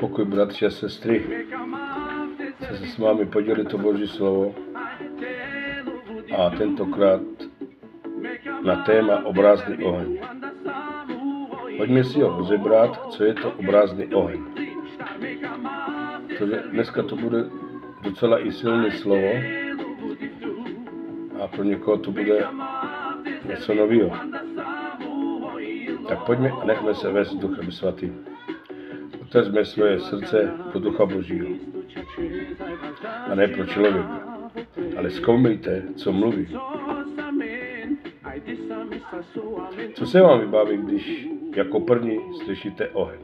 Pokoj bratři a sestry. Chci se s vámi podělit to Boží slovo a tentokrát na téma obrázný oheň. Pojďme si ho rozebrat, co je to obrázný oheň. Protože dneska to bude docela i silné slovo a pro někoho to bude něco nového. Tak pojďme a nechme se vést Duchem Svatým. Otevřme svoje srdce pro Ducha Božího. A ne pro člověka. Ale zkoumejte, co mluví. Co se vám vybaví, když jako první slyšíte oheň?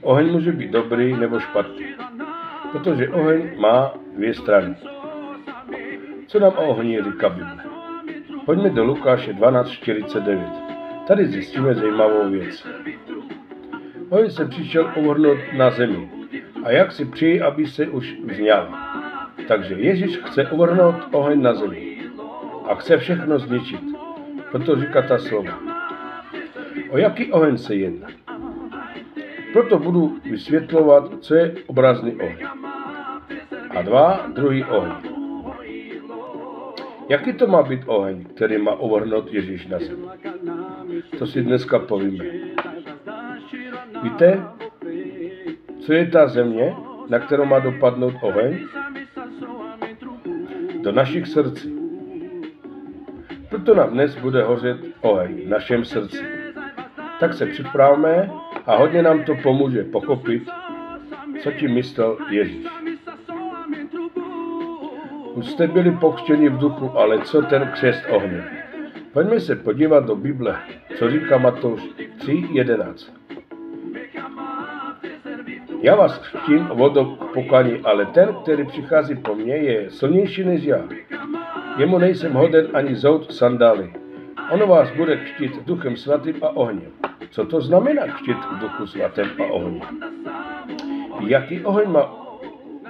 Oheň může být dobrý nebo špatný, protože oheň má dvě strany. Co nám o ohni říká Bible? Pojďme do Lukáše 12.49. Tady zjistíme zajímavou věc. Oheň se přišel uvrhnout na zemi. A jak si přeji, aby se už vzňal. Takže Ježíš chce uvrhnout oheň na zemi. A chce všechno zničit. Proto říká ta slova. O jaký oheň se jedná? Proto budu vysvětlovat, co je obrazný oheň. A dva, druhý oheň. Jaký to má být oheň, který má uvrhnout Ježíš na zemi? To si dneska povíme. Víte, co je ta země, na kterou má dopadnout oheň? Do našich srdcí. Proto nám dnes bude hořet oheň v našem srdci. Tak se připravme a hodně nám to pomůže pochopit, co tím myslel Ježíš. Už jste byli pokřtěni v duchu, ale co ten křest ohně? Pojďme se podívat do Bible, co říká Matouš 3.11. Já vás křtím vodou k pokání, ale ten, který přichází po mně, je silnější než já. Jemu nejsem hoden ani zout sandály. Ono vás bude křtít duchem svatým a ohněm. Co to znamená křtít v duchu svatém a ohněm? Jaký oheň má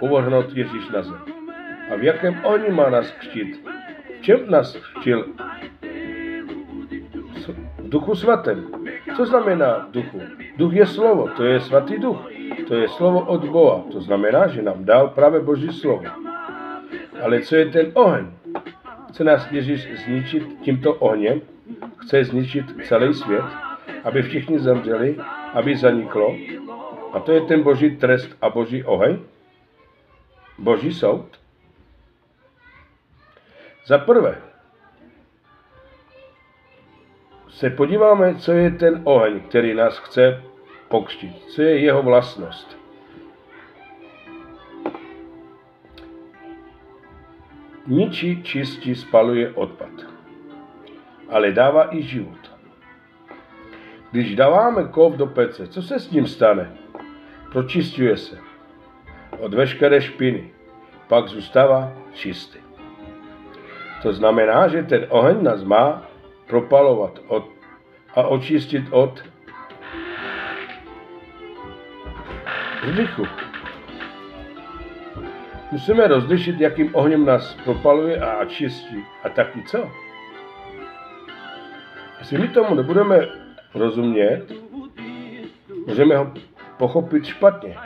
uvrhnout Ježíš na zem? A v jakém ohni má nás křtít? V čem nás křtil? V duchu svatém. Co znamená duchu? Duch je slovo, to je svatý duch. To je slovo od Boha. To znamená, že nám dal právě Boží slovo. Ale co je ten oheň? Chce nás Ježíš zničit tímto ohněm? Chce zničit celý svět? Aby všichni zemřeli? Aby zaniklo? A to je ten Boží trest a Boží oheň? Boží soud? Za prvé, se podíváme, co je ten oheň, který nás chce pokřtit. Co je jeho vlastnost? Ničí, čistí, spaluje odpad, ale dává i život. Když dáváme kov do pece, co se s ním stane? Pročistuje se od veškeré špiny, pak zůstává čistý. To znamená, že ten oheň nás má propalovat od, a očistit od hříchu. Musíme rozlišit, jakým ohněm nás propaluje a čistí. A taky co? Jestli my tomu nebudeme rozumět, můžeme ho pochopit špatně.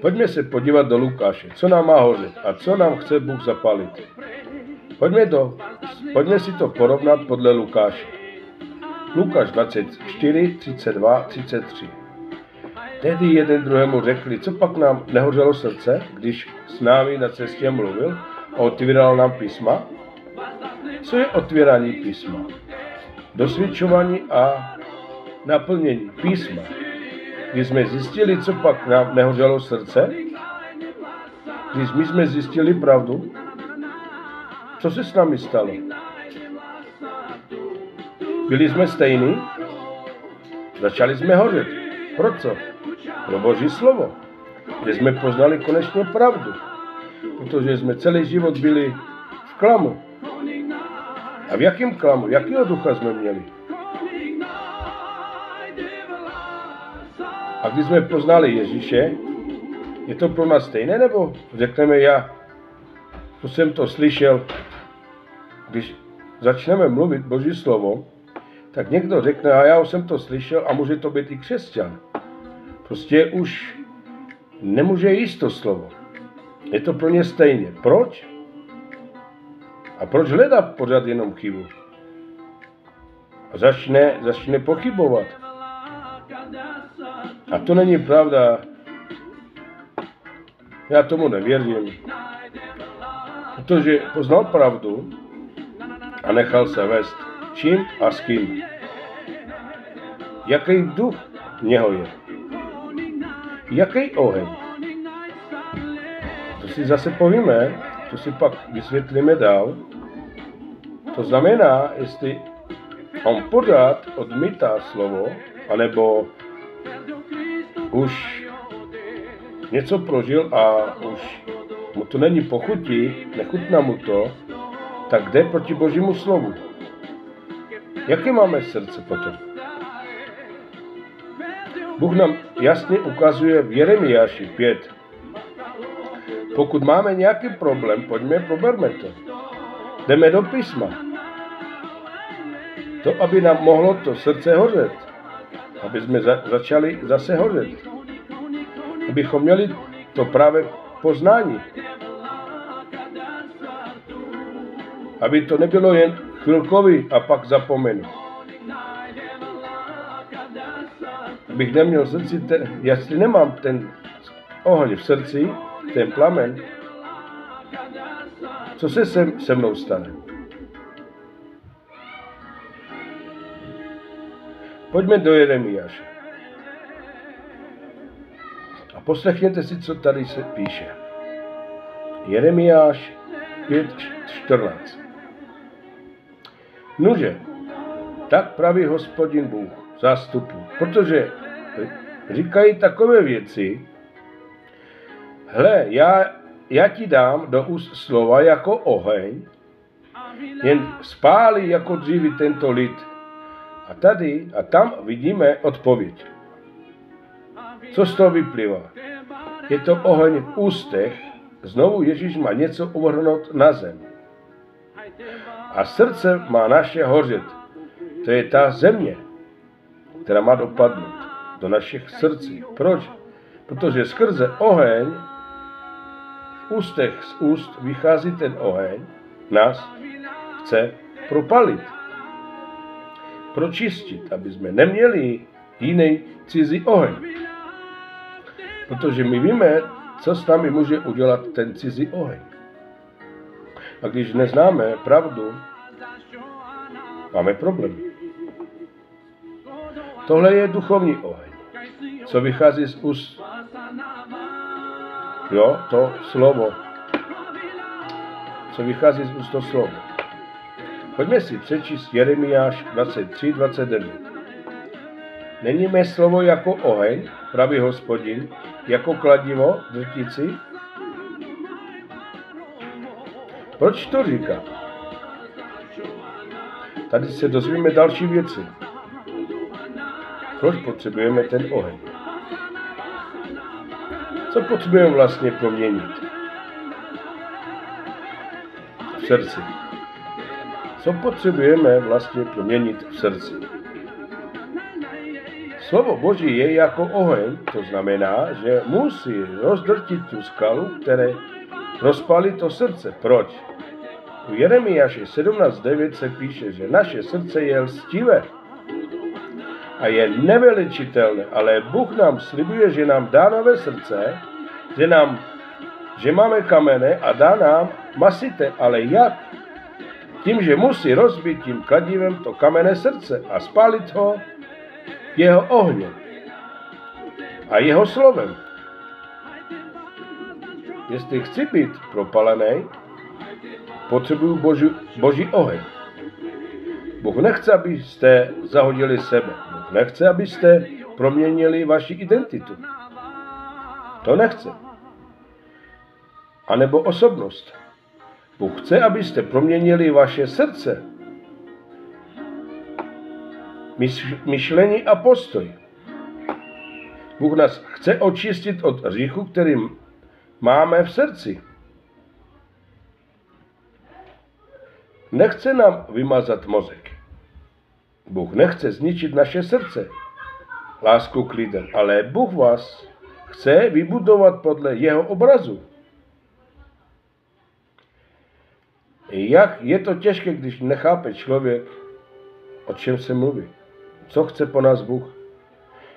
Pojďme se podívat do Lukáše, co nám má hořet a co nám chce Bůh zapalit. Pojďme, do, pojďme si to porovnat podle Lukáše. Lukáš 24, 32, 33. Tehdy jeden druhému řekli, co pak nám nehořelo srdce, když s námi na cestě mluvil a otvíral nám písma? Co je otvírání písma? Dosvědčování a naplnění písma. Když jsme zjistili, co pak nám nehořelo srdce, když my jsme zjistili pravdu, co se s námi stalo? Byli jsme stejní? Začali jsme hořet. Proč? Pro Boží slovo. Že jsme poznali konečně pravdu. Protože jsme celý život byli v klamu. A v jakém klamu? Jakého ducha jsme měli? A když jsme poznali Ježíše, je to pro nás stejné, nebo řekneme já, to jsem to slyšel, když začneme mluvit Boží slovo, tak někdo řekne, a já už jsem to slyšel a může to být i křesťan. Prostě už nemůže jíst to slovo. Je to pro ně stejně. Proč? A proč hledat pořád jenom chybu? A začne, začne pochybovat. A to není pravda. Já tomu nevěřím. Protože poznal pravdu a nechal se vést čím a s kým. Jaký duch něho je. Jaký oheň. To si zase povíme, to si pak vysvětlíme dál. To znamená, jestli on pořád odmítá slovo, anebo už něco prožil a už mu to není pochutí, nechutná mu to, tak jde proti božímu slovu. Jaké máme srdce potom? Bůh nám jasně ukazuje v Jeremiáši 5. Pokud máme nějaký problém, pojďme, proberme to. Jdeme do písma. To, aby nám mohlo to srdce hořet. Aby jsme za, začali zase hořet. Abychom měli to právě poznání. Aby to nebylo jen chvilkový a pak zapomenu. Abych neměl v srdci, ten, jestli nemám ten oheň v srdci, ten plamen, co se se, se mnou stane? Pojďme do Jeremiáše. A poslechněte si, co tady se píše. Jeremiáš 5.14. Nuže, tak praví hospodin Bůh zástupu, protože říkají takové věci, hle, já, já ti dám do úst slova jako oheň, jen spálí jako dříví tento lid. A tady a tam vidíme odpověď. Co z toho vyplývá? Je to oheň v ústech, znovu Ježíš má něco uvrhnout na zem. A srdce má naše hořet. To je ta země, která má dopadnout do našich srdcí. Proč? Protože skrze oheň v ústech z úst vychází ten oheň, nás chce propalit. Pročistit, aby jsme neměli jiný cizí oheň. Protože my víme, co s námi může udělat ten cizí oheň. A když neznáme pravdu, máme problém. Tohle je duchovní oheň, co vychází z úst. Jo, to slovo. Co vychází z úst to slovo. Pojďme si přečíst Jeremiáš 23, 29. Není mé slovo jako oheň, pravý hospodin, jako kladivo drtici? Proč to říká? Tady se dozvíme další věci. Proč potřebujeme ten oheň? Co potřebujeme vlastně proměnit? V srdci. Co potřebujeme vlastně proměnit v srdci? Slovo Boží je jako oheň, to znamená, že musí rozdrtit tu skalu, které rozpálí to srdce. Proč? U Jeremiáše 17.9 se píše, že naše srdce je lstivé a je neveličitelné, ale Bůh nám slibuje, že nám dá nové srdce, že, nám, že máme kamene a dá nám masité, ale jak? Tím, že musí rozbít tím kladivem to kamenné srdce a spálit ho jeho ohněm a jeho slovem. Jestli chci být propalený, potřebuju boží, boží oheň. Bůh nechce, abyste zahodili sebe. Nechce, abyste proměnili vaši identitu. To nechce. A nebo osobnost. Bůh chce, abyste proměnili vaše srdce, myšlení a postoj. Bůh nás chce očistit od hříchu, který máme v srdci. Nechce nám vymazat mozek. Bůh nechce zničit naše srdce, lásku k lidem, ale Bůh vás chce vybudovat podle jeho obrazu. Jak je to těžké, když nechápe člověk, o čem se mluví. Co chce po nás Bůh?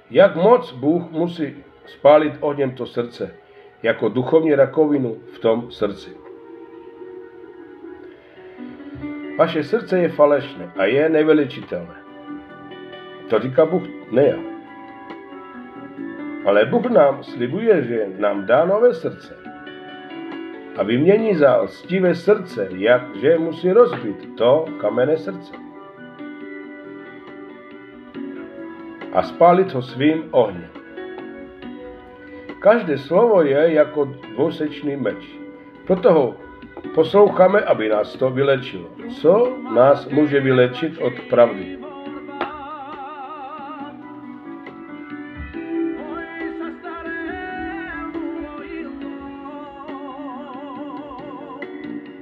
Jak moc Bůh musí spálit ohněm to srdce, jako duchovní rakovinu v tom srdci. Vaše srdce je falešné a je neveličitelné. To říká Bůh, ne já. Ale Bůh nám slibuje, že nám dá nové srdce a vymění za lstivé srdce, jakže musí rozbít to kamenné srdce a spálit ho svým ohněm. Každé slovo je jako dvousečný meč. Proto ho posloucháme, aby nás to vylečilo. Co nás může vylečit od pravdy?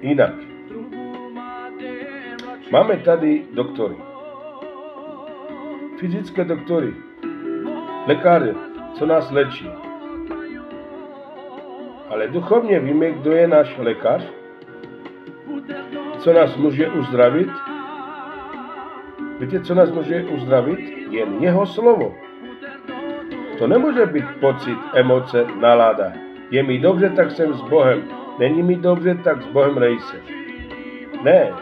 Jinak. Máme tady doktory. Fyzické doktory. Lékaře, co nás léčí. Ale duchovně víme, kdo je náš lékař, co nás může uzdravit. Víte, co nás může uzdravit? Jen jeho slovo. To nemůže být pocit, emoce, nálada. Je mi dobře, tak jsem s Bohem. Není mi dobře, tak s Bohem rejse. Ne,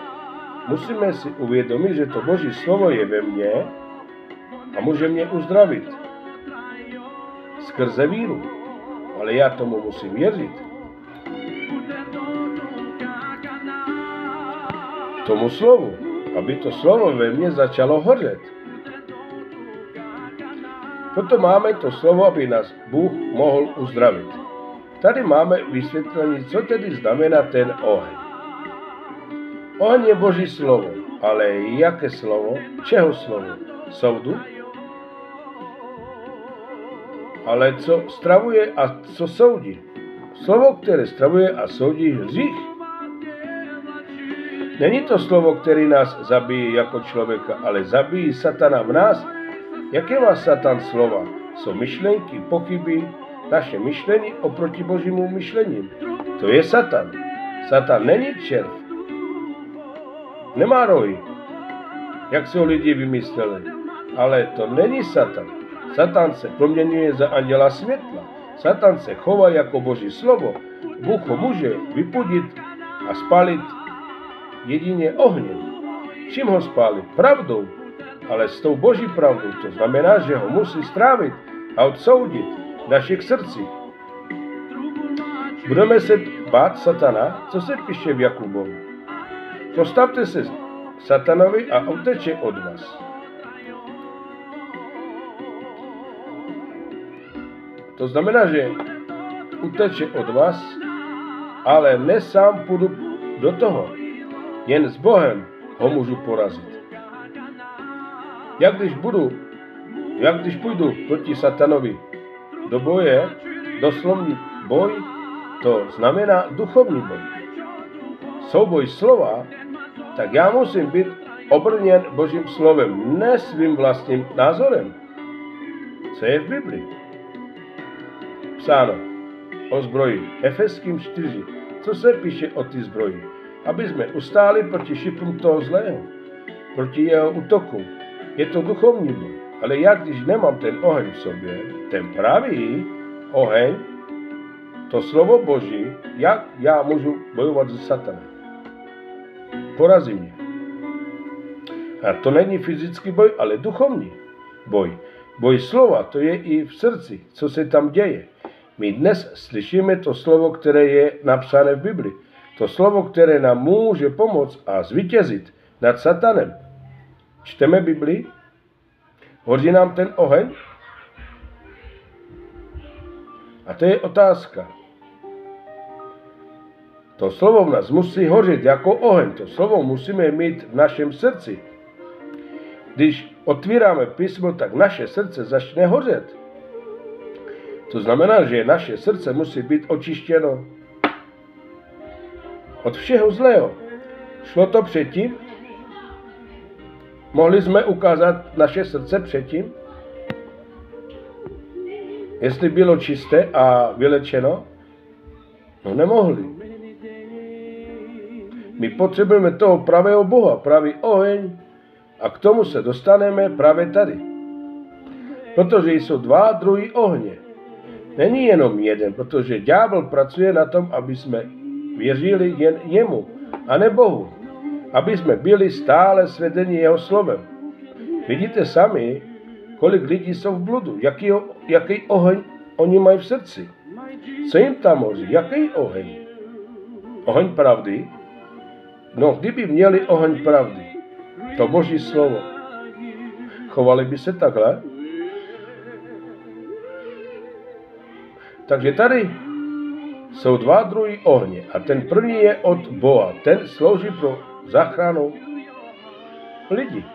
musíme si uvědomit, že to Boží slovo je ve mně a může mě uzdravit. Skrze víru. Ale já tomu musím věřit. Tomu slovu, aby to slovo ve mně začalo hořet. Proto máme to slovo, aby nás Bůh mohl uzdravit. Tady máme vysvětlení, co tedy znamená ten oheň. Oheň je Boží slovo, ale jaké slovo? Čeho slovo? Soudu? ale co stravuje a co soudí. Slovo, které stravuje a soudí hřích. Není to slovo, které nás zabíjí jako člověka, ale zabíjí satana v nás. Jaké má satan slova? Jsou myšlenky, pochyby, naše myšlení oproti božímu myšlení. To je satan. Satan není červ. Nemá rohy, jak se ho lidi vymysleli. Ale to není satan. Satan se proměňuje za anděla světla. Satan se chová jako boží slovo. Bůh ho může vypudit a spálit jedině ohněm. Čím ho spálit? Pravdou. Ale s tou boží pravdou to znamená, že ho musí strávit a odsoudit v našich srdcích. Budeme se bát satana, co se píše v Jakubovi. Postavte se satanovi a uteče od vás. To znamená, že uteče od vás, ale ne sám půjdu do toho. Jen s Bohem ho můžu porazit. Jak když budu, jak když půjdu proti satanovi do boje, doslovný boj, to znamená duchovní boj. Souboj slova, tak já musím být obrněn Božím slovem, ne svým vlastním názorem. Co je v Biblii? psáno o zbroji. Efeským 4. Co se píše o ty zbroji? Aby jsme ustáli proti šipům toho zlého, proti jeho útoku. Je to duchovní boj. Ale jak když nemám ten oheň v sobě, ten pravý oheň, to slovo Boží, jak já můžu bojovat se satanem? Porazí mě. A to není fyzický boj, ale duchovní boj. Boj slova, to je i v srdci, co se tam děje. My dnes slyšíme to slovo, které je napsané v Bibli. To slovo, které nám může pomoct a zvítězit nad satanem. Čteme Bibli? Hoří nám ten oheň? A to je otázka. To slovo v nás musí hořit jako oheň. To slovo musíme mít v našem srdci. Když otvíráme písmo, tak naše srdce začne hořet. To znamená, že naše srdce musí být očištěno od všeho zlého. Šlo to předtím? Mohli jsme ukázat naše srdce předtím? Jestli bylo čisté a vylečeno? No nemohli. My potřebujeme toho pravého Boha, pravý oheň a k tomu se dostaneme právě tady. Protože jsou dva druhý ohně. Není jenom jeden, protože ďábel pracuje na tom, aby jsme věřili jen jemu a ne Bohu. Aby jsme byli stále svedeni jeho slovem. Vidíte sami, kolik lidí jsou v bludu, jaký, jaký oheň oni mají v srdci. Co jim tam hoří? Jaký oheň? Oheň pravdy? No, kdyby měli oheň pravdy, to boží slovo, chovali by se takhle? Takže tady jsou dva druhy ohně a ten první je od Boha. Ten slouží pro záchranu lidí.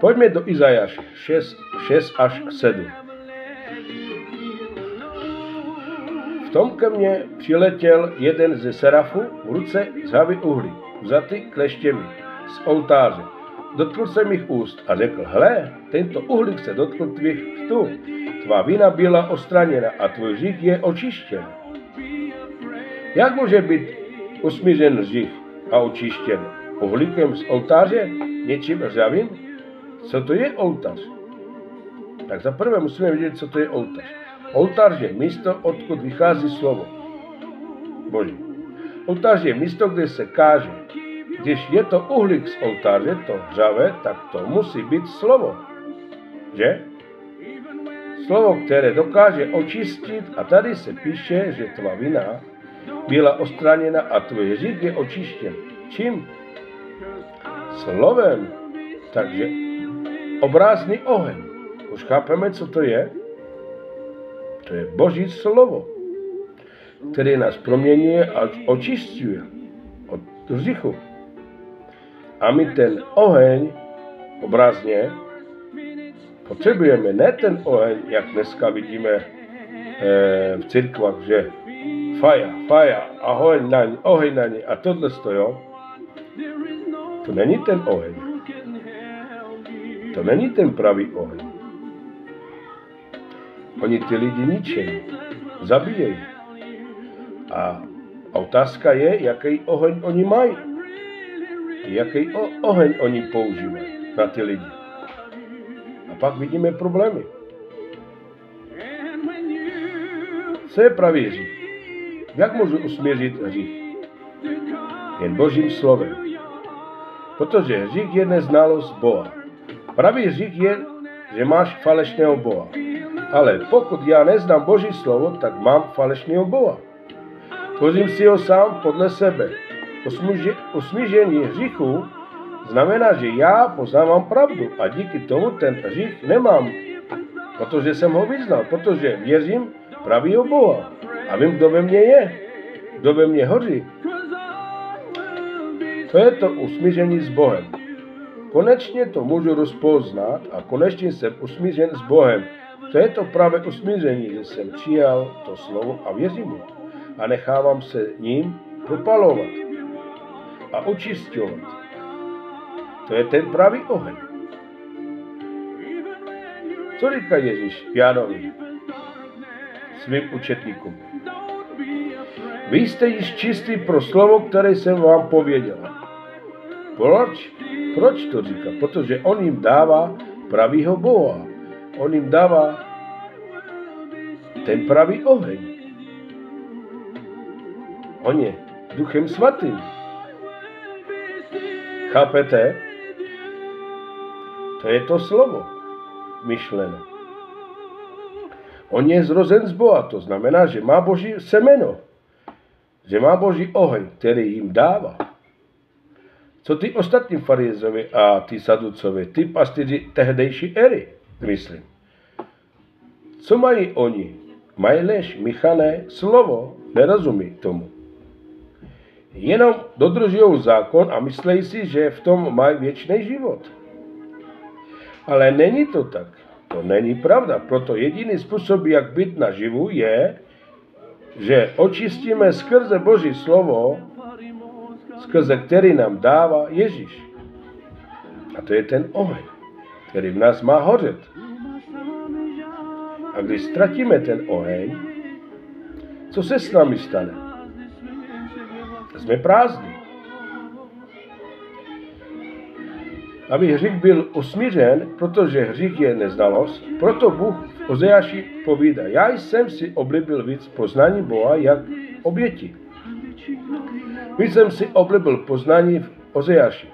Pojďme do Izajáše 6, 6 až 7. V tom ke mně přiletěl jeden ze serafů v ruce zhavy uhlí, vzatý kleštěmi z oltáře. Dotkl se mých úst a řekl, hle, tento uhlík se dotkl tvých vstů. Tvá vina byla ostraněna a tvůj žich je očištěn. Jak může být usmířen žich a očištěn? Uhlíkem z oltáře? Něčím řavým? Co to je oltář? Tak za prvé musíme vědět, co to je oltář. Oltář je místo, odkud vychází slovo Boží. Oltář je místo, kde se káže. Když je to uhlík z oltáře, to hřavé, tak to musí být slovo. Že? Slovo, které dokáže očistit, a tady se píše, že tvá vina byla ostraněna a tvůj hřích je očištěn. Čím? Slovem. Takže obrázný oheň. Už chápeme, co to je? To je Boží slovo, které nás proměňuje a očistuje od hříchu. A my ten oheň, obrazně, potřebujeme ne ten oheň, jak dneska vidíme e, v církvách, že faja, faja, oheň na ní, oheň na ní a tohle to jo. To není ten oheň. To není ten pravý oheň. Oni ty lidi ničejí, zabíjejí. A otázka je, jaký oheň oni mají. Jaký oheň oni používají na ty lidi. A pak vidíme problémy. Co je pravý hřích? Jak můžu usměřit hřích? Jen Božím slovem. Protože hřích je neznalost Boha. Pravý hřích je, že máš falešného Boha. Ale pokud já neznám Boží slovo, tak mám falešného Boha. Tvořím si ho sám podle sebe. Usmížení hříchu znamená, že já poznávám pravdu a díky tomu ten hřích nemám, protože jsem ho vyznal, protože věřím pravýho Boha a vím, kdo ve mně je, kdo ve mně hoří. To je to usmíření s Bohem. Konečně to můžu rozpoznat a konečně jsem usmířen s Bohem. To je to právě usmíření, že jsem přijal to slovo a věřím mu. A nechávám se ním propalovat a očistovat. To je ten pravý oheň. Co říká Ježíš Jánovi svým učetníkům? Vy jste již čistý pro slovo, které jsem vám pověděl. Proč? Proč to říká? Protože on jim dává pravýho Boha. On jim dává ten pravý oheň. On je duchem svatým. Chápete? To je to slovo myšleno. On je zrozen z Boha, to znamená, že má Boží semeno, že má Boží oheň, který jim dává. Co ty ostatní farizovi a ty saducovi, ty pastýři tehdejší ery, myslím. Co mají oni? Mají lež, mychané slovo, nerozumí tomu. Jenom dodržují zákon a myslejí si, že v tom mají věčný život. Ale není to tak. To není pravda. Proto jediný způsob, jak být naživu, je, že očistíme skrze Boží slovo skrze který nám dává Ježíš. A to je ten oheň, který v nás má hořet. A když ztratíme ten oheň, co se s námi stane? Jsme prázdní. Aby hřích byl usmířen, protože hřích je neznalost, proto Bůh Ozeáši povídá, já jsem si oblibil víc poznání Boha, jak oběti. Víc jsem si oblibil poznání v Ozeáši.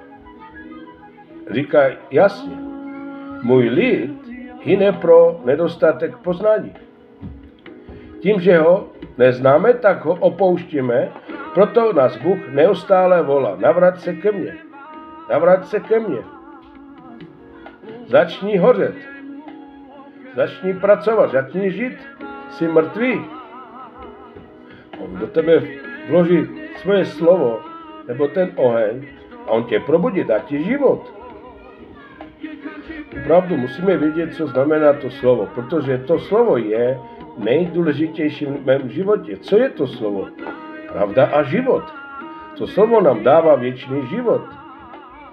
Říká jasně, můj lid hyne pro nedostatek poznání. Tím, že ho neznáme, tak ho opouštíme, proto nás Bůh neustále volá. Navrat se ke mně. Navrat se ke mně. Začni hořet. Začni pracovat, začni žít. Jsi mrtvý. On do tebe vloží svoje slovo, nebo ten oheň, a on tě probudí, dá ti život. Opravdu musíme vědět, co znamená to slovo, protože to slovo je nejdůležitější v mém životě. Co je to slovo? Pravda a život. To slovo nám dává věčný život,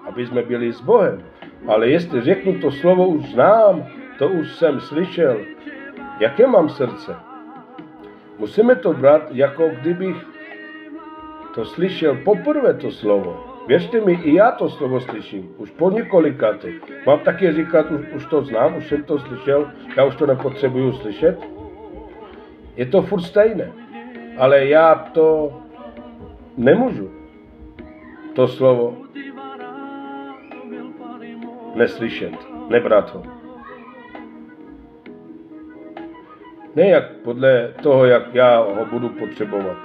aby jsme byli s Bohem. Ale jestli řeknu, to slovo už znám, to už jsem slyšel, jaké mám srdce? Musíme to brát, jako kdybych to slyšel poprvé to slovo. Věřte mi, i já to slovo slyším, už po několikáté. Mám taky říkat, už, už to znám, už jsem to slyšel, já už to nepotřebuju slyšet. Je to furt stejné, ale já to nemůžu. To slovo neslyšet, nebrat ho. Ne jak podle toho, jak já ho budu potřebovat,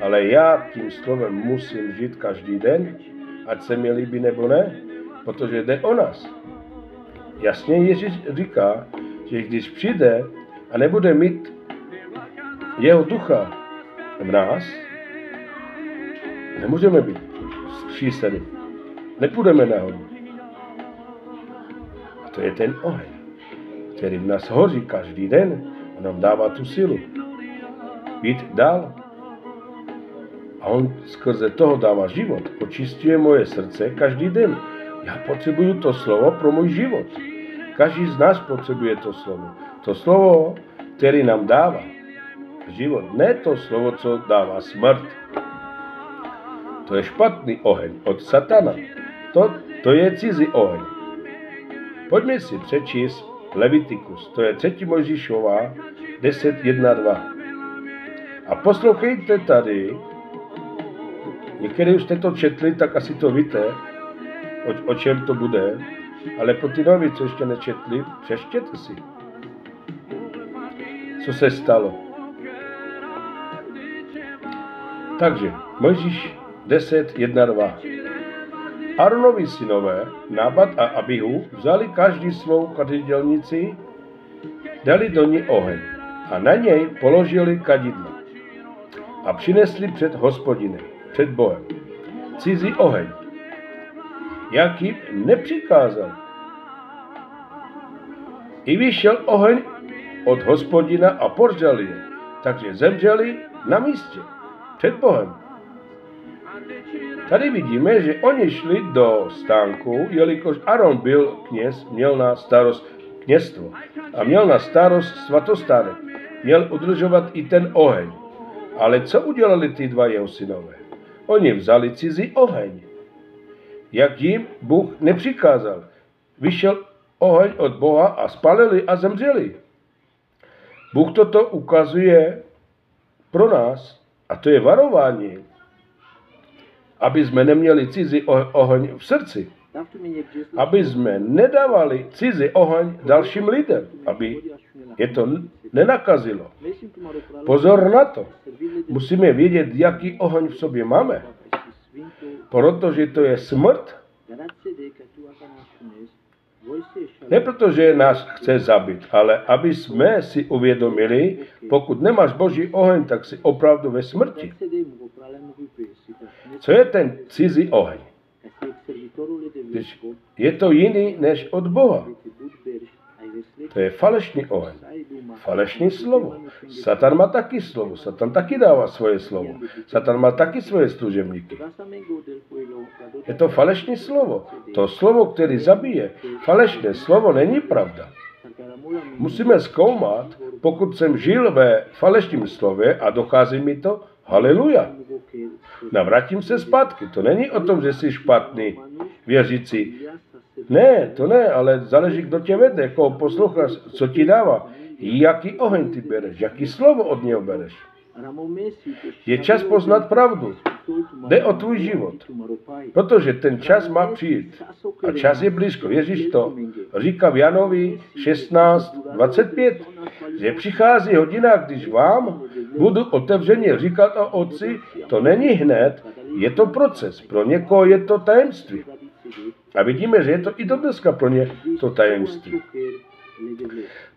ale já tím slovem musím žít každý den, ať se mi líbí nebo ne, protože jde o nás. Jasně Ježíš říká, že když přijde a nebude mít jeho ducha v nás, nemůžeme být skříseni. Nepůjdeme nahoru. To je ten oheň, který v nás hoří každý den a nám dává tu sílu. Být dál. A on skrze toho dává život. Očistuje moje srdce každý den. Já potřebuju to slovo pro můj život. Každý z nás potřebuje to slovo. To slovo, který nám dává život. Ne to slovo, co dává smrt. To je špatný oheň od satana. To, to je cizí oheň. Pojďme si přečíst Levitikus, to je 3. Mojžíšová 10, 1, 2. A poslouchejte tady, někdy už jste to četli, tak asi to víte, o, o čem to bude, ale pro ty noví, co ještě nečetli, přeštěte si. Co se stalo? Takže, Mojžíš 10, 1, 2. Aronovi synové, Nábat a Abihu, vzali každý svou kadidelnici, dali do ní oheň a na něj položili kadidlo a přinesli před hospodinem, před Bohem, cizí oheň, jak jim nepřikázal. I vyšel oheň od hospodina a poržali je, takže zemřeli na místě, před Bohem. Tady vidíme, že oni šli do stánku, jelikož Aaron byl kněz, měl na starost kněstvo a měl na starost svatostánek. Měl udržovat i ten oheň. Ale co udělali ty dva jeho synové? Oni vzali cizí oheň. Jak jim Bůh nepřikázal. Vyšel oheň od Boha a spalili a zemřeli. Bůh toto ukazuje pro nás a to je varování aby jsme neměli cizí oheň v srdci. Aby jsme nedávali cizí oheň dalším lidem, aby je to nenakazilo. Pozor na to. Musíme vědět, jaký oheň v sobě máme. Protože to je smrt. Ne protože nás chce zabít, ale aby jsme si uvědomili, pokud nemáš boží oheň, tak si opravdu ve smrti. Co je ten cizí oheň? Když je to jiný než od Boha. To je falešný oheň. Falešný slovo. Satan má taky slovo. Satan taky dává svoje slovo. Satan má taky svoje služebníky. Je to falešné slovo. To slovo, který zabije, falešné slovo není pravda. Musíme zkoumat, pokud jsem žil ve falešném slově a dochází mi to, haleluja. Navrátím se zpátky. To není o tom, že jsi špatný věřící. Ne, to ne, ale záleží, kdo tě vede, koho posloucháš, co ti dává, jaký oheň ty bereš, jaký slovo od něho bereš. Je čas poznat pravdu. Jde o tvůj život. Protože ten čas má přijít. A čas je blízko. Ježíš to říká v Janovi 16, 25, že přichází hodina, když vám budu otevřeně říkat o otci, to není hned, je to proces. Pro někoho je to tajemství. A vidíme, že je to i do dneska pro ně to tajemství.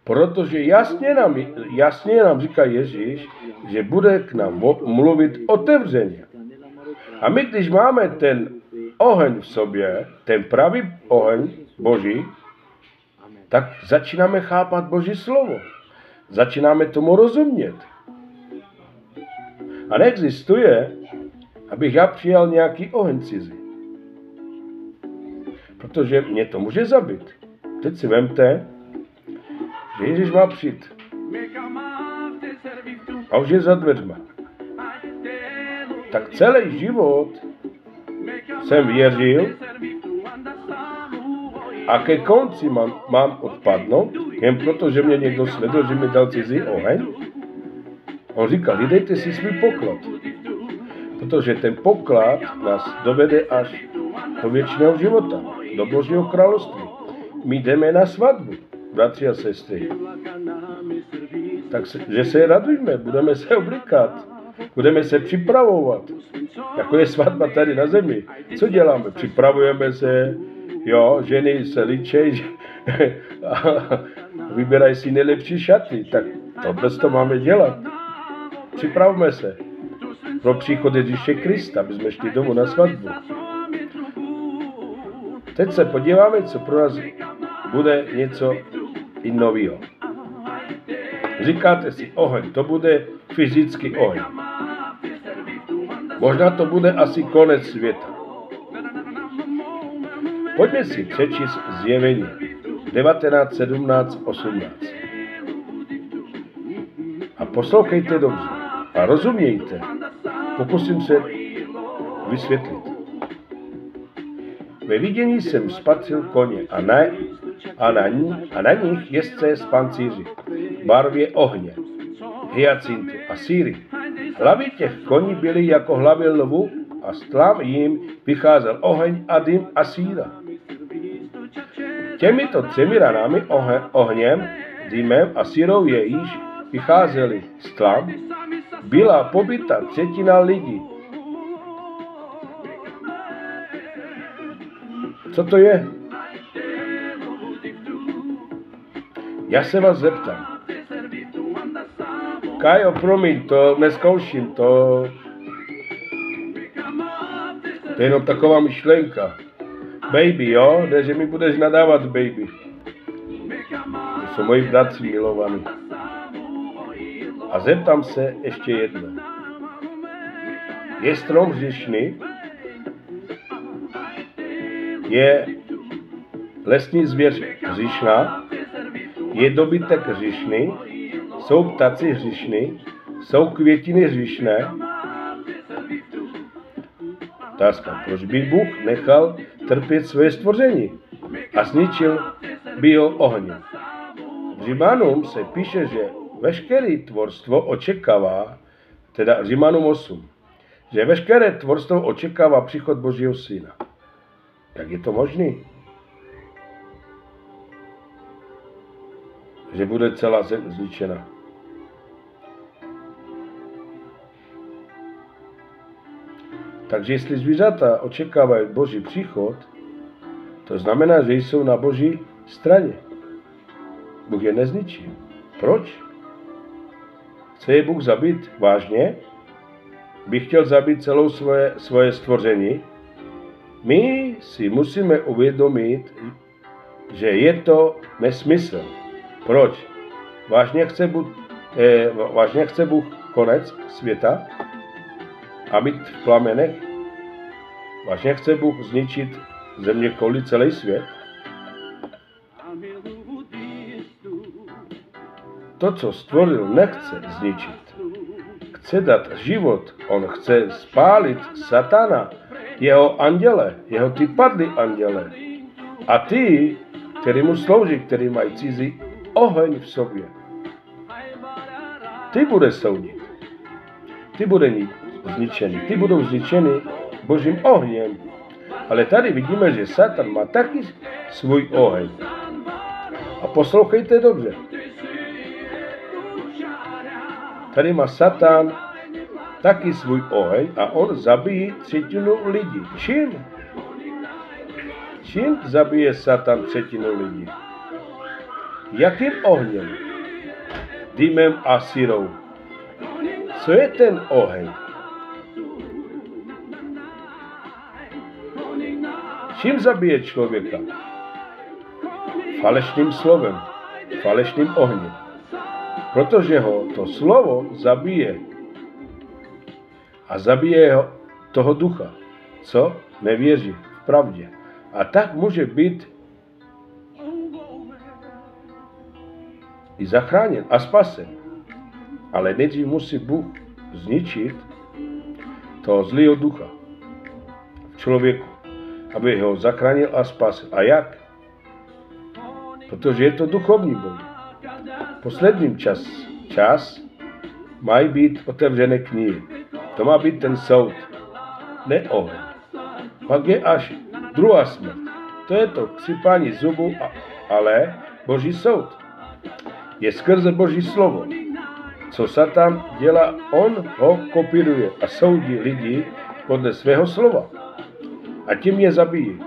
Protože jasně nám, jasně nám říká Ježíš, že bude k nám mluvit otevřeně. A my, když máme ten oheň v sobě, ten pravý oheň Boží, tak začínáme chápat Boží slovo. Začínáme tomu rozumět. A neexistuje, abych já přijal nějaký oheň cizí. Protože mě to může zabít. Teď si vemte, Ježíš má přijít. A už je za dveřma. Tak celý život jsem věřil a ke konci mám, mám odpadnout, jen proto, že mě někdo sleduje, že mi dal cizí oheň. On říkal, dejte si svůj poklad. Protože ten poklad nás dovede až do věčného života, do Božího království. My jdeme na svatbu bratři a sestry. Tak se, radujme, budeme se oblikat, budeme se připravovat. Jako je svatba tady na zemi. Co děláme? Připravujeme se, jo, ženy se ličej, vybírají si nejlepší šaty. Tak to bez to máme dělat. Připravme se pro příchod Ježíše Krista, aby jsme šli domů na svatbu. Teď se podíváme, co pro nás bude něco i. Říkáte si, oheň, to bude fyzický oheň. Možná to bude asi konec světa. Pojďme si přečíst zjevení 19, 17, 18. A poslouchejte dobře a rozumějte. Pokusím se vysvětlit. Ve vidění jsem spatřil koně a na, a na, ní, a na nich jezdce z pancíři, barvě ohně, hyacintu a síry. Hlavy těch koní byly jako hlavy lvu a z tlam jim vycházel oheň a dym a síra. Těmito třemi ranami ohe, ohněm, dymem a sírou jejíž vycházeli z tlam, byla pobyta třetina lidí. Co to je? Já se vás zeptám. Kajo, promiň, to neskouším, to... To je jenom taková myšlenka. Baby, jo? Ne, že mi budeš nadávat, baby. To jsou moji bratři milovaní. A zeptám se ještě jedno. Je strom hřišný? Je lesní zvěř hřišná? Je dobytek hřišný? Jsou ptaci hřišný? Jsou květiny hřišné? Otázka, proč by Bůh nechal trpět své stvoření a zničil by ho ohně? Římanům se píše, že veškeré tvorstvo očekává, teda Římanům 8, že veškeré tvorstvo očekává příchod Božího Syna. Jak je to možné? Že bude celá zem zničena. Takže jestli zvířata očekávají Boží příchod, to znamená, že jsou na Boží straně. Bůh je nezničí. Proč? Chce je Bůh zabít vážně? By chtěl zabít celou svoje, svoje stvoření? My si musíme uvědomit, že je to nesmysl. Proč? Vážně chce, Bůh, eh, vážně chce Bůh konec světa a být v plamenech? Vážně chce Bůh zničit země kouli celý svět? To, co stvoril, nechce zničit. Chce dát život. On chce spálit satana, jeho anděle, jeho ty padly anděle. A ty, který mu slouží, který mají cizí oheň v sobě. Ty bude soudit. Ty bude zničený. Ty budou zničeny božím ohněm. Ale tady vidíme, že Satan má taky svůj oheň. A poslouchejte dobře. Tady má Satan taky svůj oheň a on zabíjí třetinu lidí. Čím? Čím zabije Satan třetinu lidí? Jakým ohněm? Dýmem a sírou. Co je ten oheň? Čím zabije člověka? Falešným slovem, falešným ohněm. Protože ho to slovo zabije. A zabije ho toho ducha, co nevěří v pravdě. A tak může být i zachráněn a spasen. Ale nejdřív musí Bůh zničit toho zlého ducha v člověku, aby ho zachránil a spasil. A jak? Protože je to duchovní boj. Posledním čas, čas mají být otevřené knihy. To má být ten soud, ne oheň. Pak je až druhá smrt. To je to křipání zubu, ale Boží soud je skrze Boží slovo. Co Satan dělá, on ho kopíruje a soudí lidi podle svého slova. A tím je zabíjí.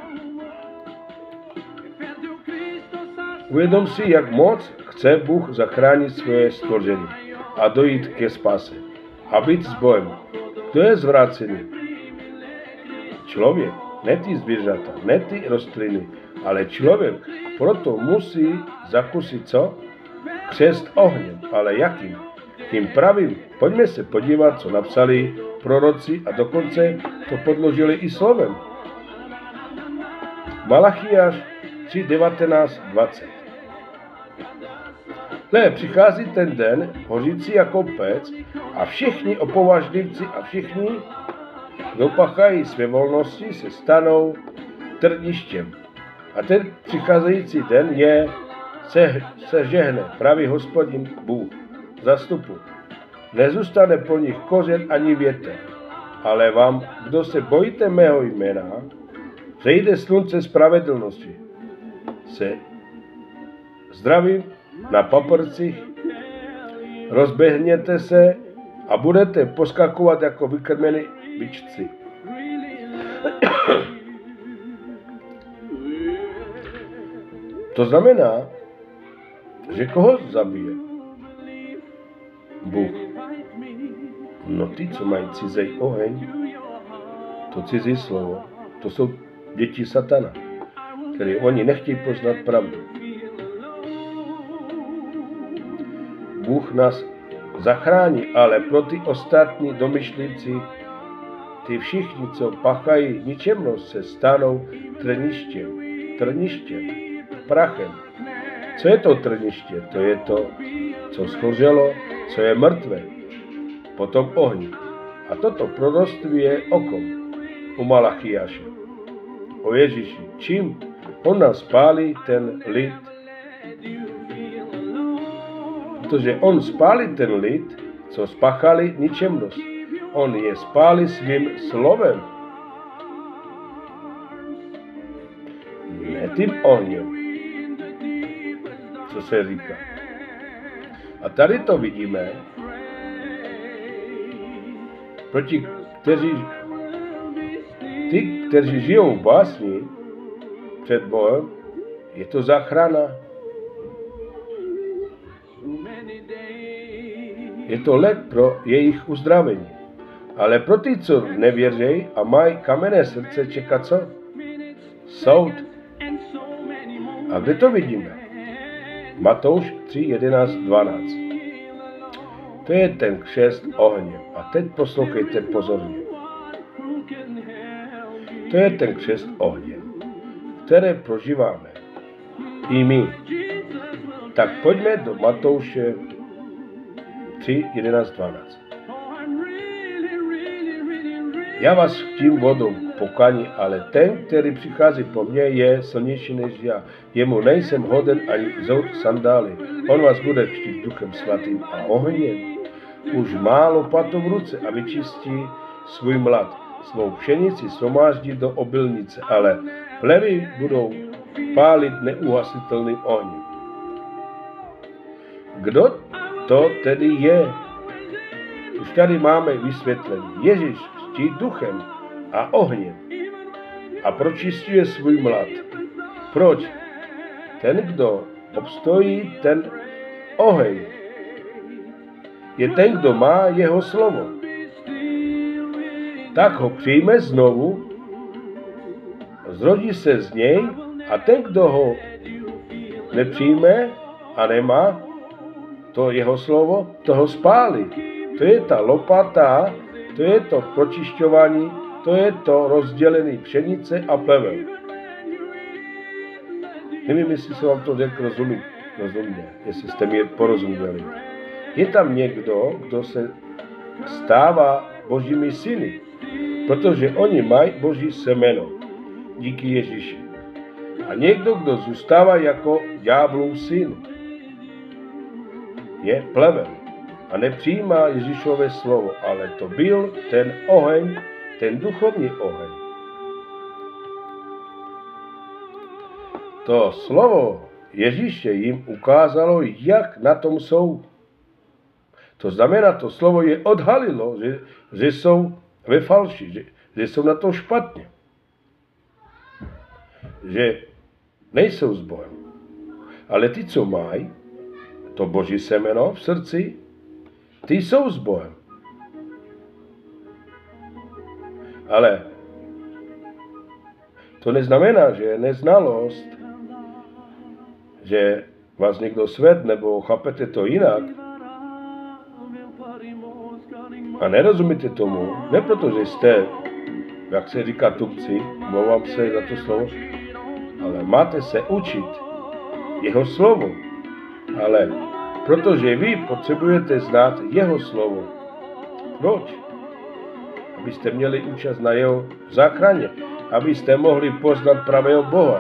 Uvědom si, jak moc chce Bůh zachránit svoje stvoření a dojít ke spáse a být s Bohem. Kdo je zvrácený? Člověk, ne ty zvířata, ne ty rostliny, ale člověk. Proto musí zakusit co? Křest ohněm, ale jakým? Tím pravým. Pojďme se podívat, co napsali proroci a dokonce to podložili i slovem. Malachiáš 3, 19, 20. Ne, přichází ten den, hořící jako pec, a všichni opovažlivci a všichni, kdo pachají své volnosti, se stanou trništěm. A ten přicházející den je se, se žehne, pravý hospodin Bůh, zastupu. Nezůstane po nich kořen ani větev, ale vám, kdo se bojíte mého jména, přejde slunce spravedlnosti. Se zdravím na paprcích, rozběhněte se a budete poskakovat jako vykrmení bičci. To znamená, že koho zabije? Bůh. No ty, co mají cizej oheň, to cizí slovo, to jsou děti satana, které oni nechtějí poznat pravdu. Bůh nás zachrání, ale pro ty ostatní domyšlíci, ty všichni, co pachají ničemnost, se stanou trništěm, trništěm, prachem. Co je to trniště? To je to, co schořelo, co je mrtvé. Potom ohň. A toto proroctví je okom u Malachiaše. O Ježíši. Čím on nás spálí ten lid? Protože on spálí ten lid, co spáchali ničemnost. On je spálí svým slovem. Ne tím ohněm co se říká. A tady to vidíme, proti kteří, ty, kteří žijou v básni před Bohem, je to záchrana. Je to lék pro jejich uzdravení. Ale pro ty, co nevěří a mají kamenné srdce, čeká co? Soud. A kde to vidíme? Matouš 3, 11, 12. To je ten křest ohněm. A teď poslouchejte pozorně. To je ten křest ohněm, které prožíváme i my. Tak pojďme do Matouše 3, 11, 12. Já vás tím vodou pokání, ale ten, který přichází po mně, je silnější než já. Jemu nejsem hoden ani zout sandály. On vás bude křtít duchem svatým a ohněm. Už má lopatu v ruce a vyčistí svůj mlad. Svou pšenici somáždí do obilnice, ale plevy budou pálit neuhasitelným ohněm. Kdo to tedy je? Už tady máme vysvětlení. Ježíš křtí duchem a ohněm a pročistuje svůj mlad. Proč? Ten, kdo obstojí, ten oheň, je ten, kdo má jeho slovo. Tak ho přijme znovu, zrodí se z něj a ten, kdo ho nepřijme a nemá to jeho slovo, toho spálí. To je ta lopata, to je to pročišťování, to je to rozdělený pšenice a plevel. Nevím, jestli se vám to řekl rozumí, rozumně, jestli jste mi porozuměli. Je tam někdo, kdo se stává božími syny, protože oni mají boží semeno díky Ježíši. A někdo, kdo zůstává jako ďáblův syn, je plevel a nepřijímá Ježíšové slovo, ale to byl ten oheň, ten duchovní oheň. To slovo Ježíše jim ukázalo, jak na tom jsou. To znamená, to slovo je odhalilo, že, že jsou ve falši, že, že jsou na to špatně. Že nejsou s Bohem. Ale ty, co mají to boží semeno v srdci, ty jsou s Bohem. Ale to neznamená, že neznalost, že vás někdo svět nebo chápete to jinak a nerozumíte tomu, ne protože jste, jak se říká tupci, mluvám se za to slovo, ale máte se učit jeho slovo. Ale protože vy potřebujete znát jeho slovo. Proč? Abyste měli účast na jeho záchraně, abyste mohli poznat pravého Boha,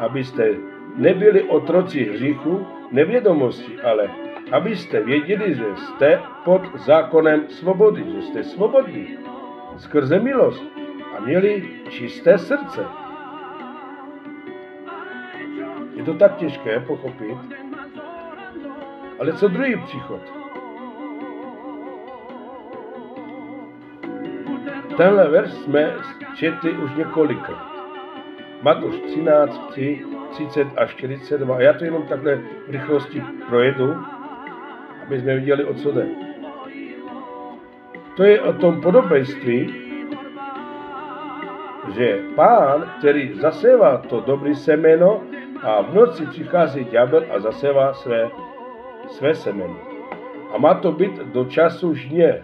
abyste nebyli otroci hříchu, nevědomosti, ale abyste věděli, že jste pod zákonem svobody, že jste svobodní skrze milost a měli čisté srdce. Je to tak těžké pochopit, ale co druhý příchod? Tenhle verš jsme četli už několikrát. Matouš 13, 3, 30 a 42. Já to jenom takhle v rychlosti projedu, aby jsme viděli, o co jde. To je o tom podobenství, že pán, který zasévá to dobré semeno a v noci přichází ďábel a zasévá své, své semeno. A má to být do času žně.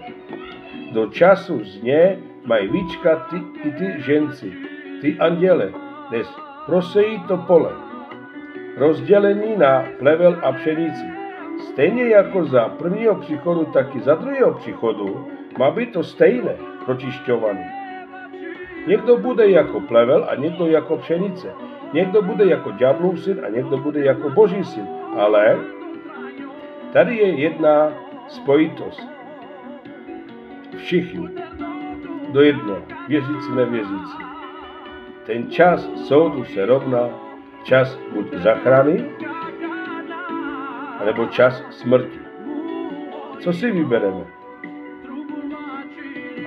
Do času žně mají vyčkat ty, i ty ženci, ty anděle, než prosejí to pole, rozdělení na plevel a pšenici. Stejně jako za prvního příchodu, tak i za druhého příchodu má být to stejné, pročišťovaný. Někdo bude jako plevel a někdo jako pšenice. Někdo bude jako ďáblův syn a někdo bude jako boží syn. Ale tady je jedna spojitost. Všichni do jednoho, věřící, nevěřící. Ten čas soudu se rovná čas buď zachrany, nebo čas smrti. Co si vybereme?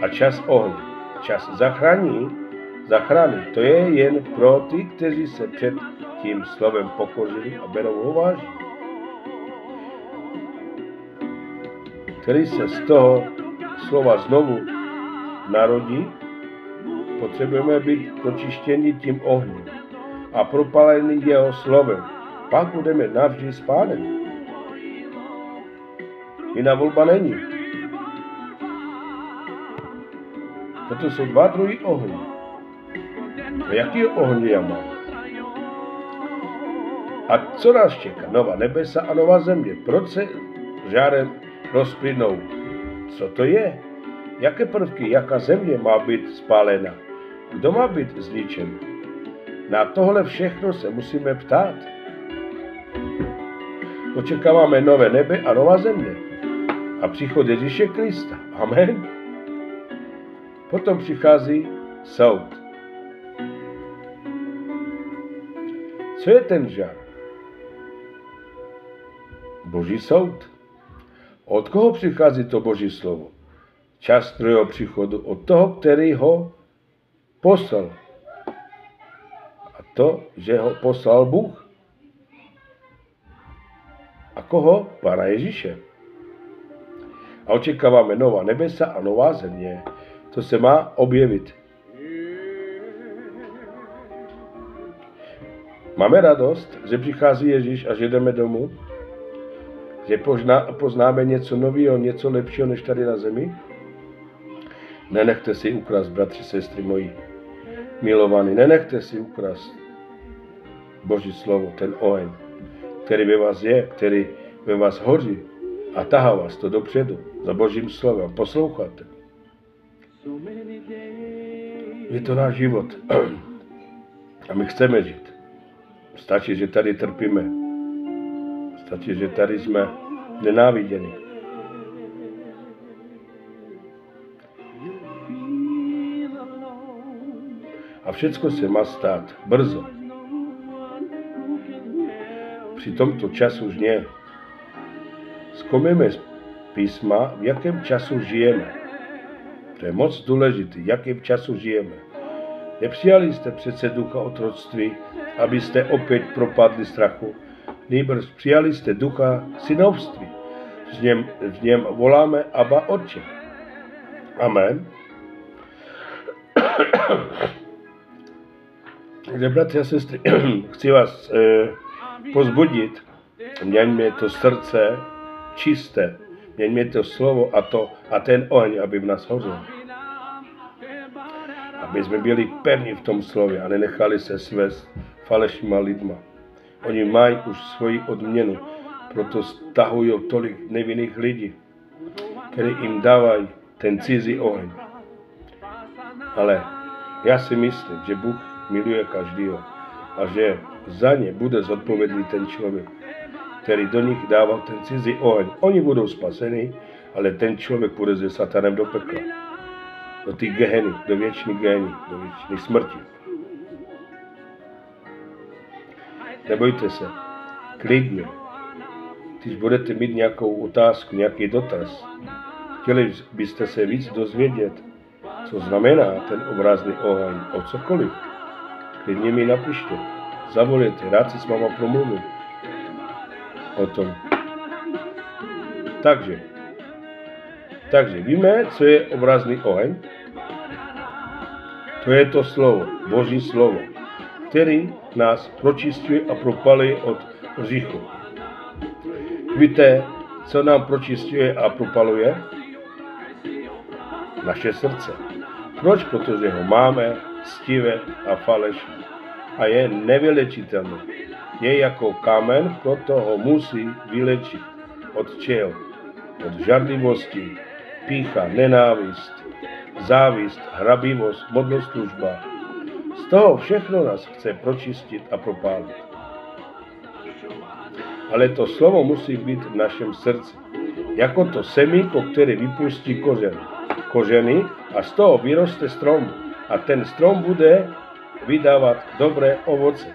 A čas ohně. Čas zachrání, zachrany, to je jen pro ty, kteří se před tím slovem pokořili a berou ho vážně. Který se z toho slova znovu narodí, potřebujeme být pročištěni tím ohněm a propalený jeho slovem. pak budeme navždy s pánem. Jiná volba není. Toto jsou dva druhy ohně. A jaký ohň já mám? A co nás čeká? Nová nebesa a nová země. Proč se žárem rozplynou? Co to je? Jaké prvky, jaká země má být spálena? Kdo má být zničen? Na tohle všechno se musíme ptát. Očekáváme nové nebe a nová země. A příchod Ježíše Krista. Amen. Potom přichází soud. Co je ten žár? Boží soud. Od koho přichází to Boží slovo? Čas druhého příchodu od toho, který ho poslal. A to, že ho poslal Bůh. A koho? Pána Ježíše. A očekáváme nová nebesa a nová země. To se má objevit. Máme radost, že přichází Ježíš a že jdeme domů? Že pozná, poznáme něco nového, něco lepšího než tady na zemi? Nenechte si ukrást, bratři, sestry moji, milovaní, nenechte si ukrást Boží slovo, ten oheň, který ve vás je, který ve vás hoří a tahá vás to dopředu za Božím slovem. Posloucháte. Je to náš život a my chceme žít. Stačí, že tady trpíme. Stačí, že tady jsme nenáviděni. A všechno se má stát brzo. Při tomto času žně zkoumíme z písma, v jakém času žijeme. To je moc důležité, jakým času žijeme. Nepřijali jste přece ducha otroctví, abyste opět propadli strachu. Nýbrž přijali jste ducha synovství. V něm, v něm voláme Abba Otče. Amen. Takže, bratři a sestry, chci vás eh, pozbudit, měňme to srdce čisté, měňme to slovo a, to, a ten oheň, aby v nás hořel. Aby jsme byli pevní v tom slově a nenechali se svést falešnýma lidma. Oni mají už svoji odměnu, proto stahují tolik nevinných lidí, kteří jim dávají ten cizí oheň. Ale já si myslím, že Bůh miluje každého a že za ně bude zodpovědný ten člověk, který do nich dával ten cizí oheň. Oni budou spaseni, ale ten člověk půjde se satanem do pekla. Do té geheny, do věčné geheny, do věčné smrti. Nebojte se, klidně. Když budete mít nějakou otázku, nějaký dotaz, chtěli byste se víc dozvědět, co znamená ten obrazný oheň, o cokoliv, klidně mi napište, zavolejte, rád si s váma promluvím o tom. Takže, takže víme, co je obrazný oheň. To je to slovo, Boží slovo, který nás pročistuje a propaluje od hříchu. Víte, co nám pročistuje a propaluje? Naše srdce. Proč? Protože ho máme stivé a falešné. A je nevylečitelný. Je jako kámen, proto ho musí vylečit. Od čeho? Od žarlivosti, pícha, nenávist, závist, hrabivost, modloslužba. Z toho všechno nás chce pročistit a propálit. Ale to slovo musí být v našem srdci. Jako to semínko, které vypustí kořen. Kořeny a z toho vyroste strom a ten strom bude vydávat dobré ovoce.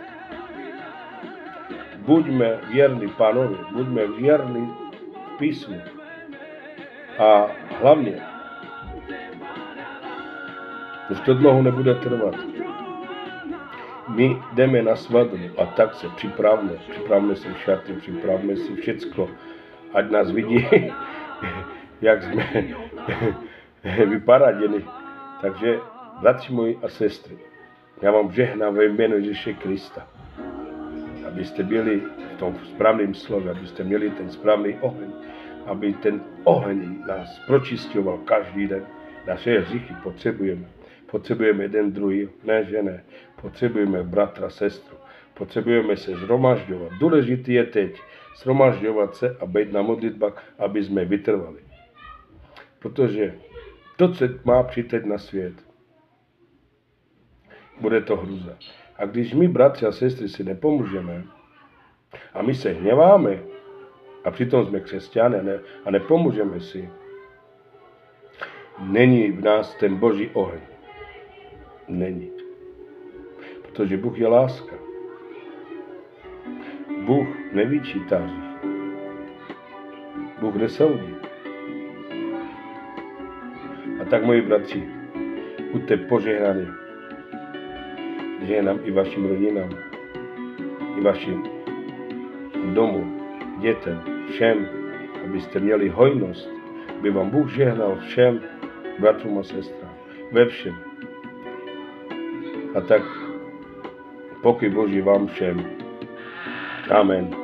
Buďme věrní pánovi, buďme věrní písmu. A hlavně, už to dlouho nebude trvat. My jdeme na svatbu a tak se připravme, připravme si šaty, připravme si všecko, ať nás vidí, jak jsme vyparaděni. Takže bratři moji a sestry, já vám žehnám ve jménu Ježíše Krista. abyste byli v tom správném slově, abyste měli ten správný oheň, aby ten oheň nás pročistoval každý den. Naše hříchy potřebujeme. Potřebujeme jeden druhý, ne že ne. Potřebujeme bratra, sestru. Potřebujeme se zhromažďovat. Důležitý je teď zhromažďovat se a být na modlitbách, aby jsme vytrvali. Protože to, co má přijít na svět, bude to hruza. A když my, bratři a sestry, si nepomůžeme a my se hněváme, a přitom jsme křesťané ne, a nepomůžeme si, není v nás ten boží oheň. Není. Protože Bůh je láska. Bůh nevyčítá. Bůh nesoudí. A tak, moji bratři, buďte požehnaní. Žehnám i vašim rodinám, i vašim domu, dětem, všem, abyste měli hojnost, aby vám Bůh žehnal všem bratrům a sestrám, ve všem. A tak pokoj Boží vám všem. Amen.